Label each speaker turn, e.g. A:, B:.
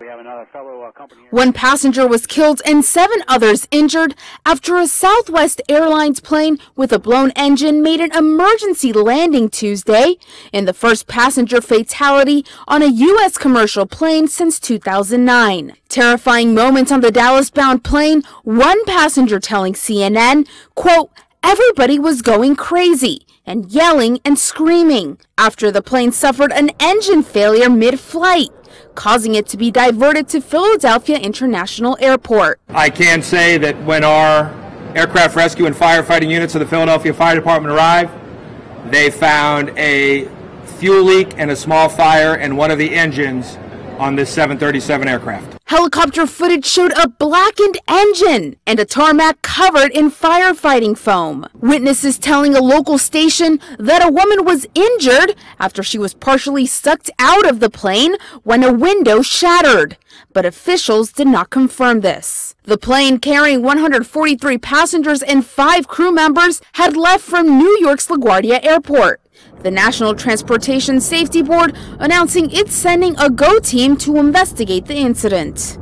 A: We have another fellow uh.
B: One passenger was killed and seven others injured after a Southwest Airlines plane with a blown engine made an emergency landing Tuesday in the first passenger fatality on a U.S. commercial plane since 2009. Terrifying moments on the Dallas-bound plane, one passenger telling CNN, quote, Everybody was going crazy and yelling and screaming after the plane suffered an engine failure mid-flight causing it to be diverted to Philadelphia International Airport.
C: I can say that when our aircraft rescue and firefighting units of the Philadelphia Fire Department arrived, they found a fuel leak and a small fire in one of the engines on this 737 aircraft.
B: Helicopter footage showed a blackened engine and a tarmac covered in firefighting foam. Witnesses telling a local station that a woman was injured after she was partially sucked out of the plane when a window shattered. But officials did not confirm this. The plane carrying 143 passengers and five crew members had left from New York's LaGuardia Airport. The National Transportation Safety Board announcing it's sending a GO team to investigate the incident.